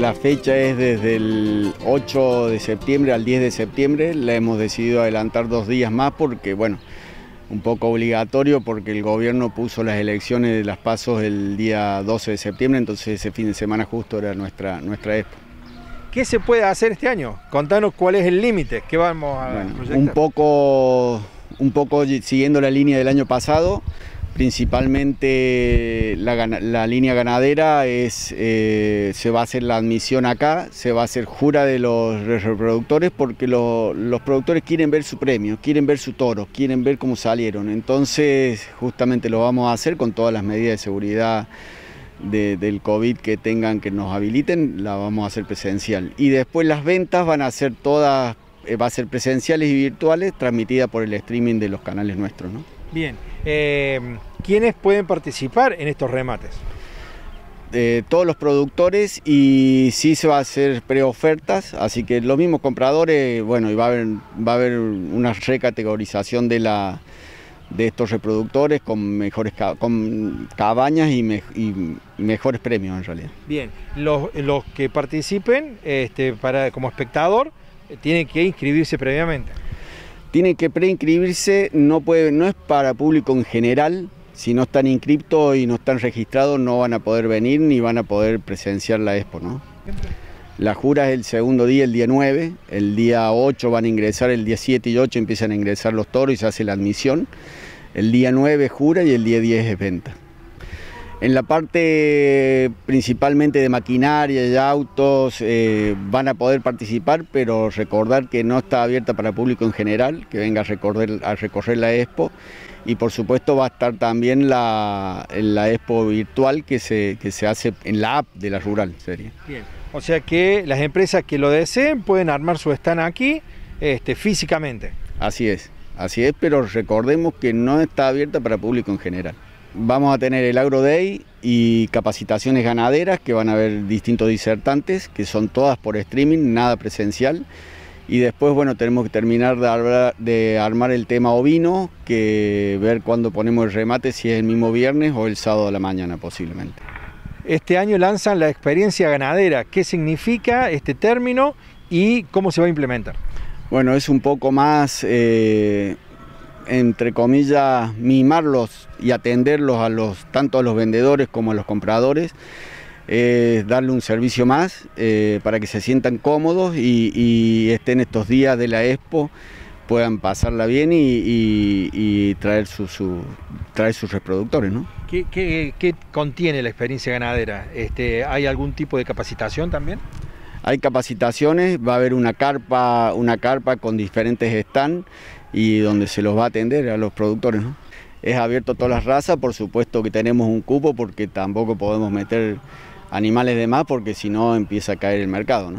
La fecha es desde el 8 de septiembre al 10 de septiembre. La hemos decidido adelantar dos días más porque, bueno, un poco obligatorio porque el gobierno puso las elecciones de las pasos el día 12 de septiembre, entonces ese fin de semana justo era nuestra, nuestra expo. ¿Qué se puede hacer este año? Contanos cuál es el límite que vamos a bueno, un poco, un poco siguiendo la línea del año pasado, Principalmente la, línea ganadera eh, se va a hacer la admisión acá, se va a hacer jura de los reproductores porque los productores quieren ver su premio, quieren ver su toro, quieren ver cómo salieron. Entonces justamente lo vamos a hacer con todas las medidas de seguridad del COVID que tengan que nos habiliten, la vamos a hacer presencial. Y después las ventas van a ser todas, eh, va a ser presenciales y virtuales, transmitidas por el streaming de los canales nuestros. ¿no? Bien, eh, ¿quiénes pueden participar en estos remates? todos los productores y sí se va a hacer preofertas, así que los mismos compradores, bueno, y va a haber, va a haber una recategorización de, la, de estos reproductores con mejores con cabañas y, mejores premios en realidad. Bien, los, los que participen este, para, como espectador eh, tienen que inscribirse previamente. Tienen que preinscribirse, no, no es para público en general, si no están inscriptos y no están registrados no van a poder venir ni van a poder presenciar la expo. ¿no? La jura es el segundo día, el día 9, el día 8 van a ingresar, el día 7 y 8 empiezan a ingresar los toros y se hace la admisión, el día 9 jura y el día 10 es venta. En la parte principalmente de maquinaria y autos eh, van a poder participar, pero recordar que no está abierta para público en general, que venga a recorrer, a recorrer la expo. Y por supuesto va a estar también la, la expo virtual que se, que se hace en la app de la rural. Sería. Bien. O sea que las empresas que lo deseen pueden armar su stand aquí este, físicamente. Así es, así es, pero recordemos que no está abierta para público en general. Vamos a tener el Agro Day y capacitaciones ganaderas que van a haber distintos disertantes, que son todas por streaming, nada presencial. Y después, bueno, tenemos que terminar de, armar el tema ovino, que ver cuándo ponemos el remate, si es el mismo viernes o el sábado de la mañana posiblemente. Este año lanzan la experiencia ganadera. ¿Qué significa este término y cómo se va a implementar? Bueno, es un poco más eh, entre comillas, mimarlos y atenderlos a los, tanto a los vendedores como a los compradores, darle un servicio más eh, para que se sientan cómodos y, estén estos días de la expo, puedan pasarla bien y, traer, su, traer sus reproductores. ¿no? ¿Qué, contiene la experiencia ganadera? Este, ¿Hay algún tipo de capacitación también? Hay capacitaciones, va a haber una carpa, una carpa con diferentes stands y donde se los va a atender a los productores. Es abierto a todas las razas, por supuesto que tenemos un cupo porque tampoco podemos meter animales de más porque si no empieza a caer el mercado.